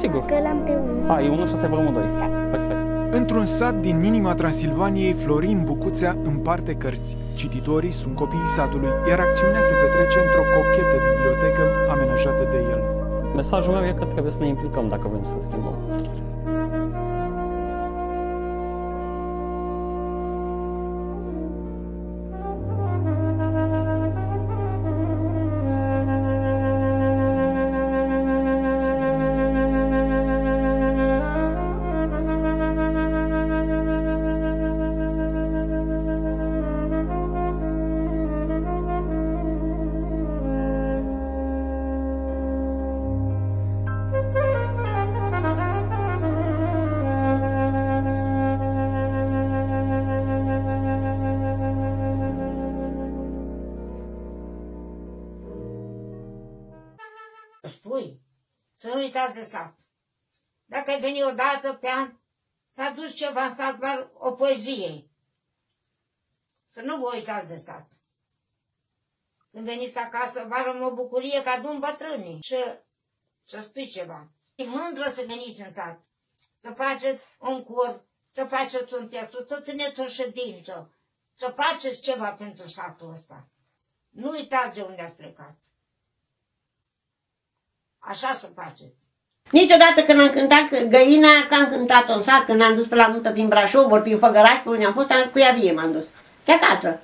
Sigur. Că l-am pe unul. A, e 1 și ăsta e volumul 2. Da. Perfect. Într-un sat din inima Transilvaniei, Florin Bucuțea împarte cărți. Cititorii sunt copiii satului, iar acțiunea se petrece într-o cochetă bibliotecă amenajată de el. Mesajul meu e că trebuie să ne implicăm dacă vrem să schimbăm. Să nu uitați de sat. Dacă ai venit o dată pe an, să aduci ceva în sat, doar o poezie. Să nu vă uitați de sat. Când veniți acasă, vă arăm o bucurie ca de bătrânii și să spui ceva. E mândră să veniți în sat, să faceți un cur, să faceți un teatru, să țineți o ședință, să faceți ceva pentru satul ăsta. Nu uitați de unde ați plecat. Așa să faceți. Niciodată când am cântat găina, că am cântat-o în sat, când am dus pe la nuntă prin Brașov, ori prin Făgăraș, pe unde am fost, am, cu Iavie m-am dus. De acasă.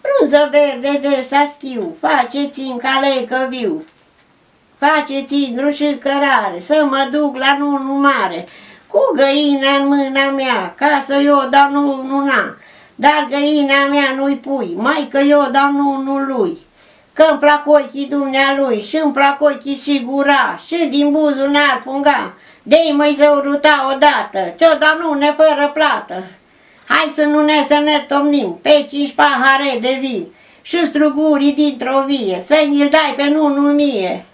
Brunză verde de saschiu, faceți în cale că viu. Faceți în și cărare, să mă duc la nunu mare, cu găina în mâna mea, ca să eu dau nuna. Dar găina mea nu-i pui, mai că eu dau nunul lui că îmi plac ochii dumnealui și îmi plac ochii și gura și din buzunar punga. De-i măi să uruta odată, ți-o dau nu ne fără plată. Hai să nu ne să ne tomnim pe cinci pahare de vin și strugurii dintr-o vie, să ni-l dai pe nunul mie.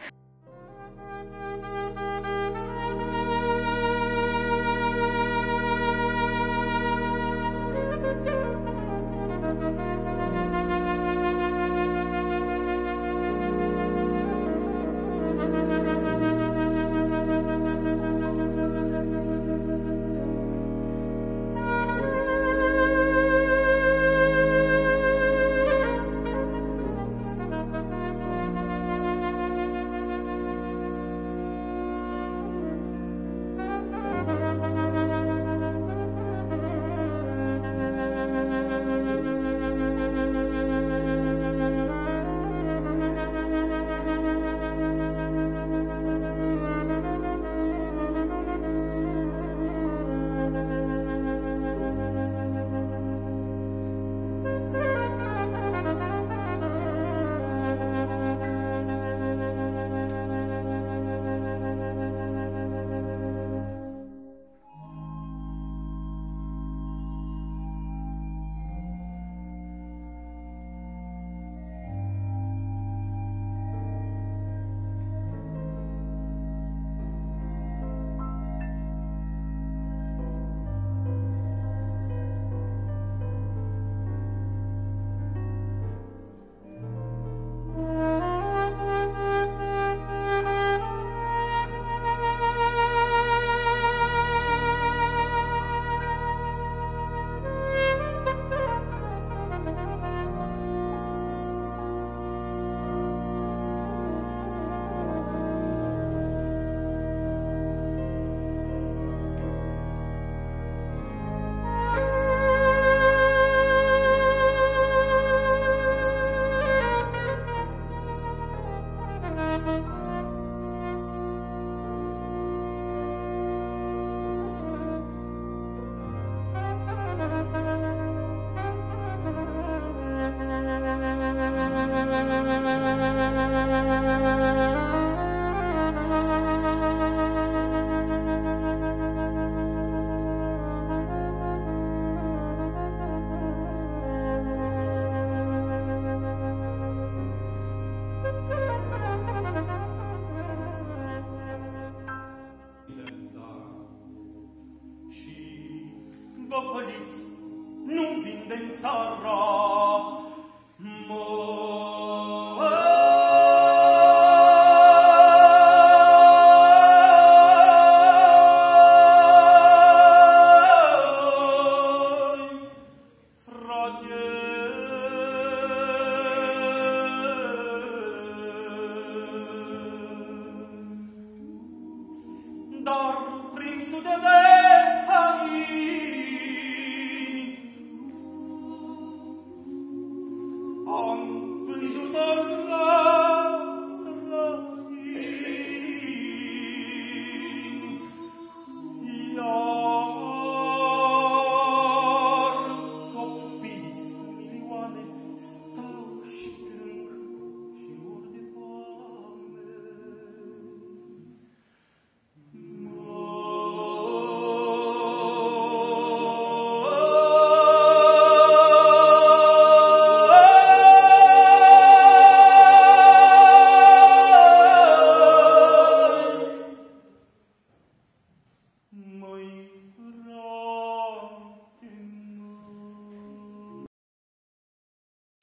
senza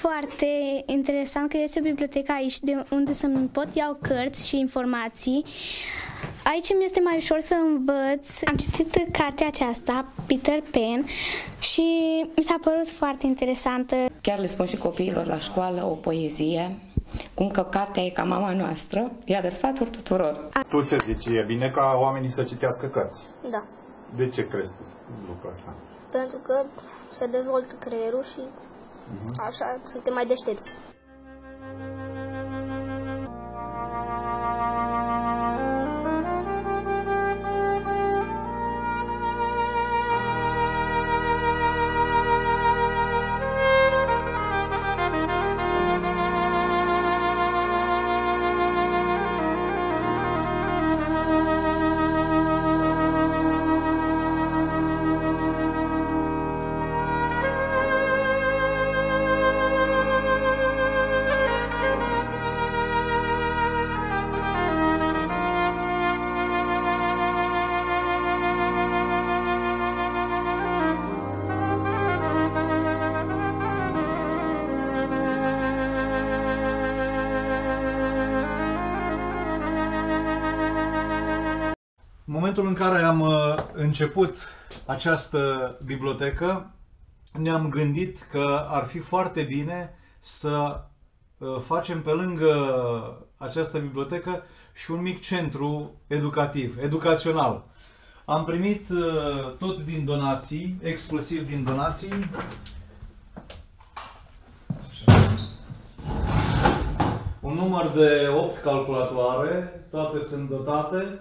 Foarte interesant că este o bibliotecă aici de unde să-mi pot iau cărți și informații. Aici mi este mai ușor să învăț. Am citit cartea aceasta, Peter Pan, și mi s-a părut foarte interesantă. Chiar le spun și copiilor la școală o poezie, cum că cartea e ca mama noastră, ea de sfaturi tuturor. Tu ce zici? E bine ca oamenii să citească cărți. Da, De ce crezi tu lucrul ăsta? pentru că se dezvoltă creierul și așa suntem mai deștepți. Momentul în care am uh, început această bibliotecă, ne-am gândit că ar fi foarte bine să uh, facem pe lângă această bibliotecă și un mic centru educativ, educațional. Am primit uh, tot din donații, exclusiv din donații, un număr de 8 calculatoare, toate sunt dotate